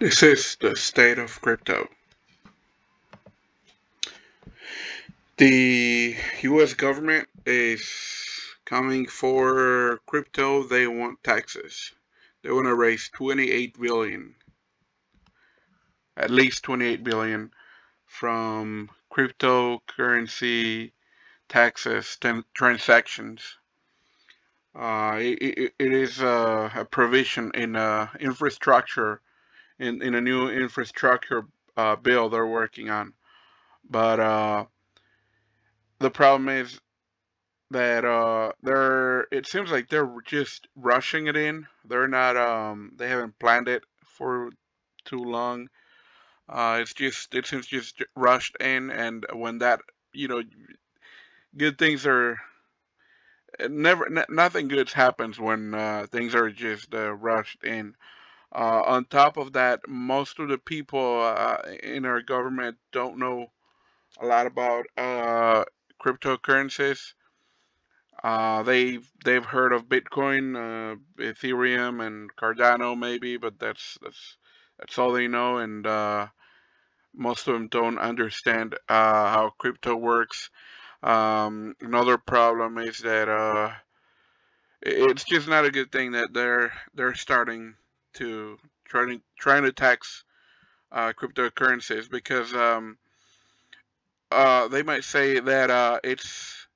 This is the state of crypto. The US government is coming for crypto. They want taxes. They want to raise 28 billion, at least 28 billion from cryptocurrency taxes transactions. Uh, it, it is a, a provision in uh, infrastructure in, in a new infrastructure uh, bill they're working on. But uh, the problem is that uh, they're it seems like they're just rushing it in. They're not um, they haven't planned it for too long. Uh, it's just it seems just rushed in, and when that you know, good things are never nothing good happens when uh, things are just uh, rushed in. Uh, on top of that, most of the people uh, in our government don't know a lot about uh, cryptocurrencies. Uh, they've they've heard of Bitcoin, uh, Ethereum, and Cardano maybe, but that's that's that's all they know, and uh, most of them don't understand how crypto works. Um, another problem is that it's just not a good thing that they're they're starting to trying trying to tax uh, cryptocurrencies because um, uh, they might say that uh, it's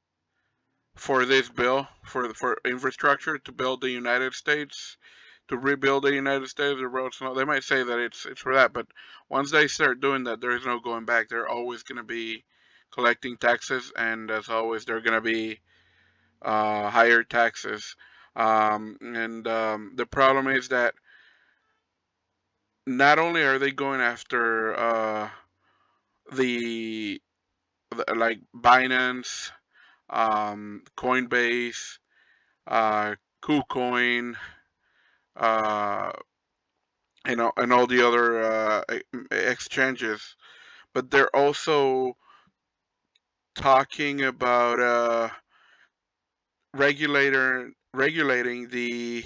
for this bill for for infrastructure to build the United States to rebuild the United States the roads they might say that it's it's for that but once they start doing that there is no going back. They're always going to be collecting taxes and as always they're going to be uh, higher taxes. Um, and um, the problem is that not only are they going after uh, the, the, like Binance, um, Coinbase, uh, KuCoin, uh, know, and all the other uh, exchanges, but they're also talking about uh, regulator regulating the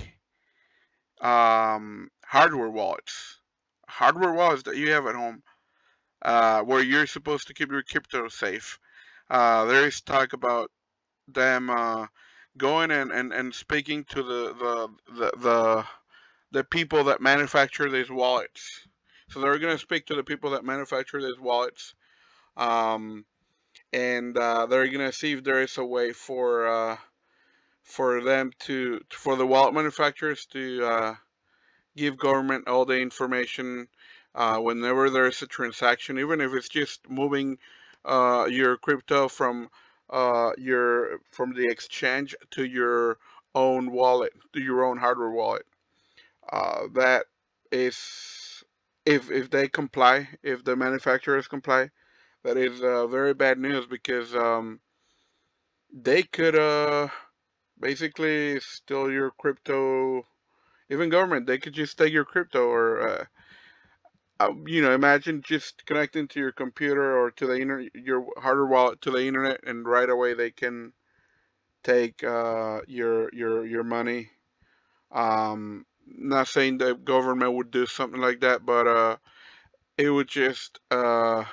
um, hardware wallets hardware wallets that you have at home uh, where you're supposed to keep your crypto safe. Uh, there is talk about them uh, going and, and, and speaking to the, the, the, the, the people that manufacture these wallets. So they're going to speak to the people that manufacture these wallets. Um, and uh, they're going to see if there is a way for uh, for them to for the wallet manufacturers to uh, give government all the information uh, whenever there's a transaction, even if it's just moving uh, your crypto from uh, your from the exchange to your own wallet, to your own hardware wallet. Uh, that is, if if they comply, if the manufacturers comply, that is uh, very bad news because um, they could basically steal your crypto even government, they could just take your crypto or, uh, uh, you know, imagine just connecting to your computer or to the your hardware wallet to the internet, and right away they can take uh, your your your money. Um, not saying the government would do something like that, but uh, it would just uh,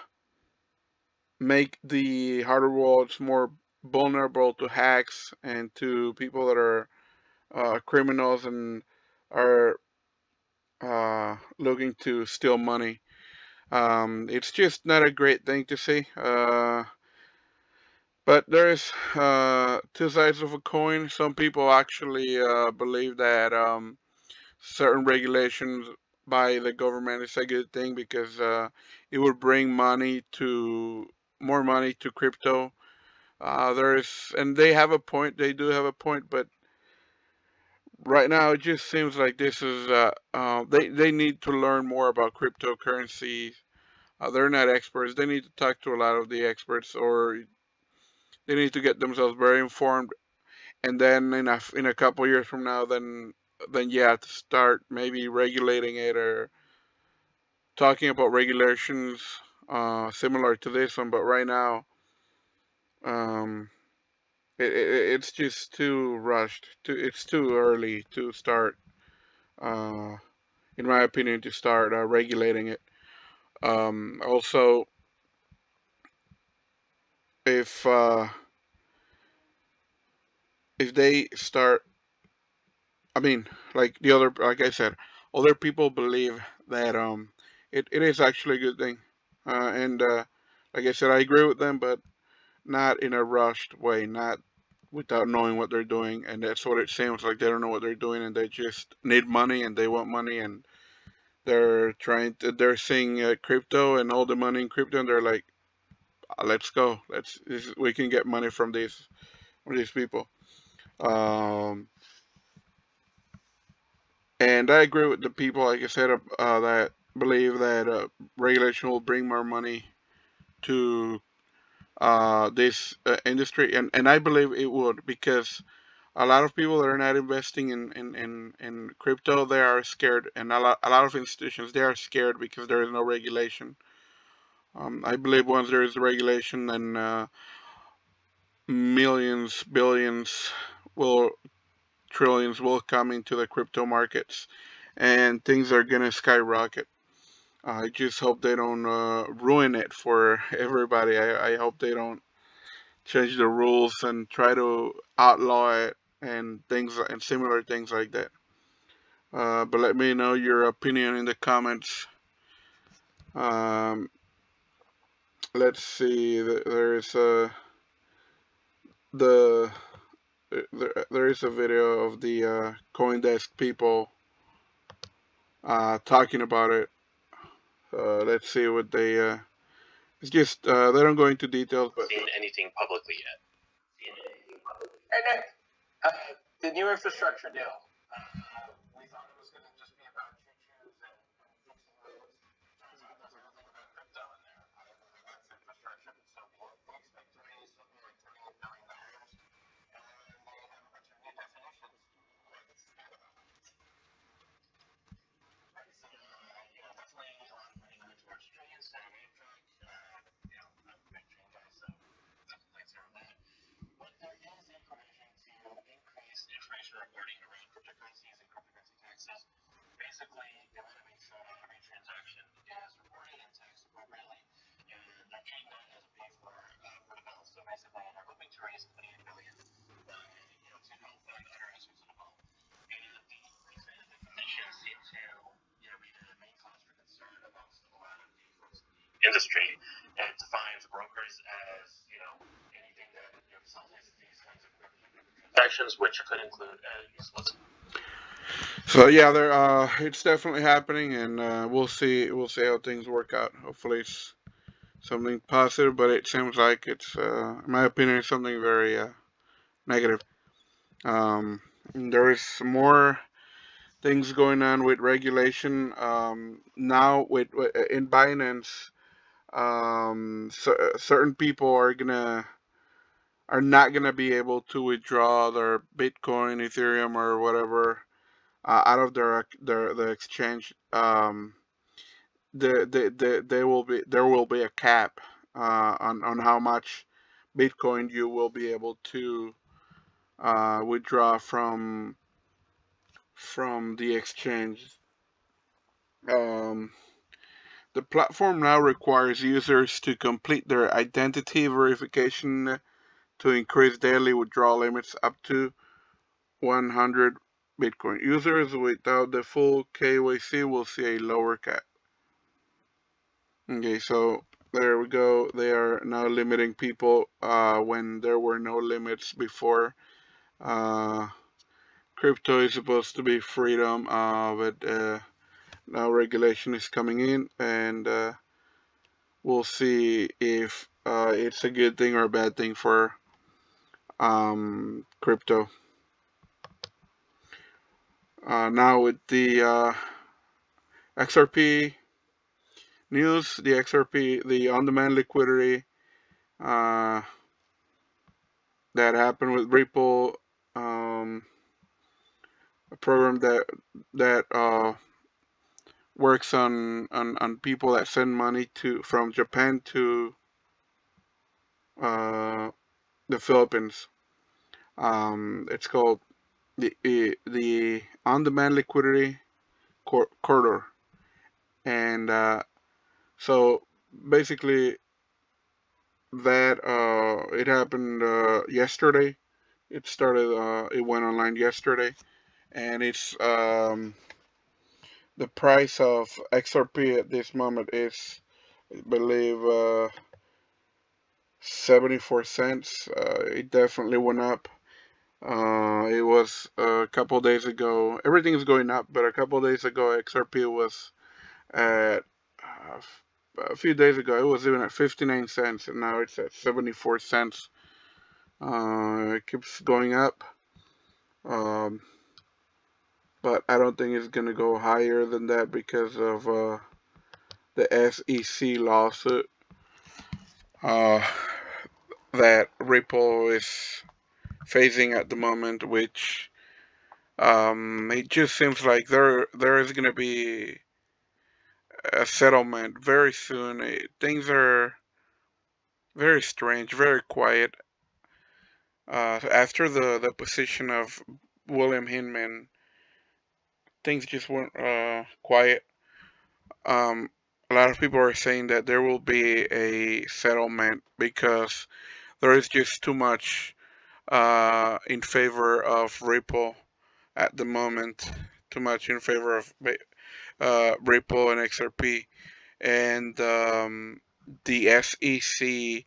make the hardware wallets more vulnerable to hacks and to people that are uh, criminals and are uh, looking to steal money. Um, it's just not a great thing to see. Uh, but there's uh, two sides of a coin. Some people actually uh, believe that um, certain regulations by the government is a good thing because uh, it would bring money to more money to crypto. Uh, there's and they have a point. They do have a point, but right now it just seems like this is uh, uh, they they need to learn more about cryptocurrency. Uh, they're not experts. They need to talk to a lot of the experts, or they need to get themselves very informed. And then in a in a couple years from now, then then yeah, to start maybe regulating it or talking about regulations uh, similar to this one. But right now, it, it, it's just too rushed. Too, it's too early to start uh, in my opinion, to start uh, regulating it. Um, also, if uh, if they start, I mean, like the other, like I said, other people believe that um, it, it is actually a good thing, uh, and uh, like I said, I agree with them, but not in a rushed way, not without knowing what they're doing, and that's what it seems like. They don't know what they're doing, and they just need money, and they want money, and they're trying to. They're seeing uh, crypto and all the money in crypto, and they're like, uh, "Let's go. Let's. This, we can get money from these, from these people." Um, and I agree with the people, like I said, uh, that believe that uh, regulation will bring more money to uh, this uh, industry, and, and I believe it would because a lot of people that are not investing in, in, in, in crypto, they are scared, and a lot, a lot of institutions, they are scared because there is no regulation. Um, I believe once there is regulation, then uh, millions, billions will, trillions will come into the crypto markets, and things are going to skyrocket. I just hope they don't uh, ruin it for everybody. I, I hope they don't change the rules and try to outlaw it and things and similar things like that. Uh, but let me know your opinion in the comments. Um, let's see. There's a the there, there is a video of the uh, CoinDesk people uh, talking about it uh, let's see what they. Uh, it's just uh, they don't go into details, but seen anything publicly yet. Hey Nick, uh, the new infrastructure deal. Industry. And defines brokers as, you know, anything that you know, facilitates these kinds of transactions, which could include uh, so yeah, there. Uh, it's definitely happening, and uh, we'll see. We'll see how things work out. Hopefully, it's something positive, but it seems like it's, uh, in my opinion, something very uh, negative. Um, there is more things going on with regulation um, now. With, with in Binance, um, certain people are gonna are not gonna be able to withdraw their Bitcoin, Ethereum, or whatever uh, out of their their the exchange um, the, the, the, there will be there will be a cap uh, on on how much Bitcoin you will be able to uh, withdraw from from the exchange. Um, the platform now requires users to complete their identity verification to increase daily withdrawal limits up to 100 Bitcoin. Users without the full KYC will see a lower cap. Okay, so there we go. They are now limiting people uh, when there were no limits before. Uh, crypto is supposed to be freedom, uh, but uh, now regulation is coming in, and uh, we'll see if uh, it's a good thing or a bad thing for um, crypto. Uh, now with the uh, XRP news, the XRP, the on-demand liquidity uh, that happened with Ripple, um, a program that that uh, works on, on on people that send money to from Japan to uh, the Philippines. Um, it's called the the on-demand liquidity cor- corridor, and uh, so basically that uh, it happened uh, yesterday. It started. Uh, it went online yesterday, and it's um, the price of XRP at this moment is, I believe, uh, 74 cents. Uh, it definitely went up. Uh, it was a couple days ago. Everything is going up, but a couple days ago, XRP was at uh, a few days ago. It was even at 59 cents, and now it's at 74 cents. Uh, it keeps going up. Um, but I don't think it's gonna go higher than that because of uh, the SEC lawsuit uh, that Ripple is facing at the moment, which um, it just seems like there there is gonna be a settlement very soon. It, things are very strange, very quiet. Uh, after the the position of William Hinman things just weren't uh, quiet. Um, a lot of people are saying that there will be a settlement because there is just too much uh, in favor of Ripple at the moment. Too much in favor of uh, Ripple and XRP, and um, the SEC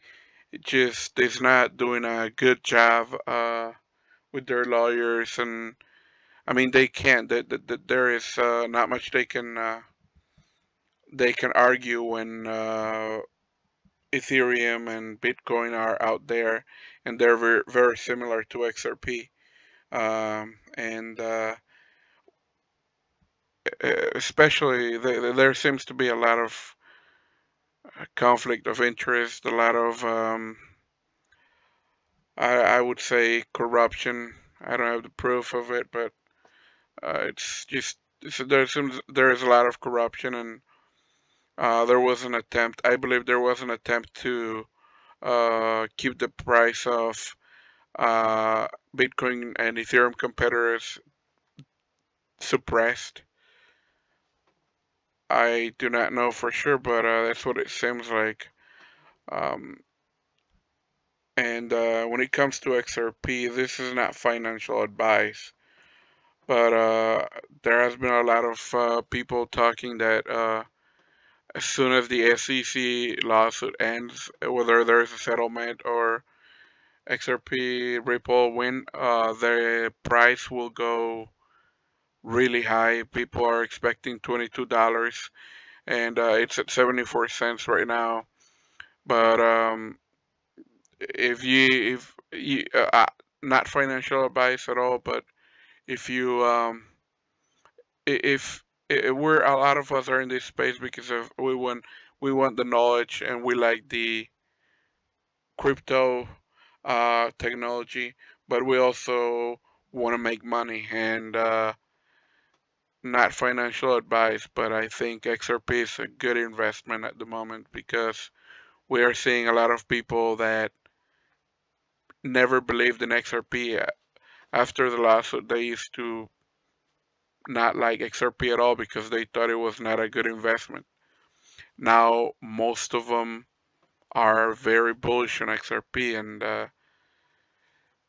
just is not doing a good job uh, with their lawyers and I mean, they can't. That the, the, there is uh, not much they can uh, they can argue when uh, Ethereum and Bitcoin are out there, and they're very very similar to XRP. Um, and uh, especially the, there seems to be a lot of uh, conflict of interest, a lot of um, I, I would say corruption. I don't have the proof of it, but uh, it's just it's, there's there is a lot of corruption and uh, there was an attempt. I believe there was an attempt to uh, keep the price of uh, Bitcoin and Ethereum competitors suppressed. I do not know for sure, but uh, that's what it seems like. Um, and uh, when it comes to XRP, this is not financial advice but uh, there has been a lot of uh, people talking that uh, as soon as the SEC lawsuit ends, whether there's a settlement or XRP Ripple win, uh, the price will go really high. People are expecting $22 and uh, it's at 74 cents right now. But um, if you, if you, uh, not financial advice at all, but if you um if, we're a lot of us are in this space because of we want we want the knowledge and we like the crypto uh, technology, but we also want to make money and uh, not financial advice, but I think XRP is a good investment at the moment because we are seeing a lot of people that never believed in XRP after the lawsuit, they used to not like XRP at all because they thought it was not a good investment. Now, most of them are very bullish on XRP, and uh,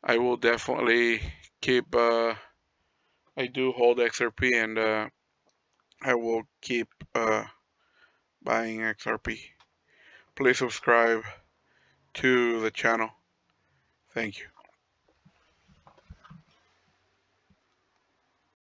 I will definitely keep. Uh, I do hold XRP, and uh, I will keep uh, buying XRP. Please subscribe to the channel. Thank you.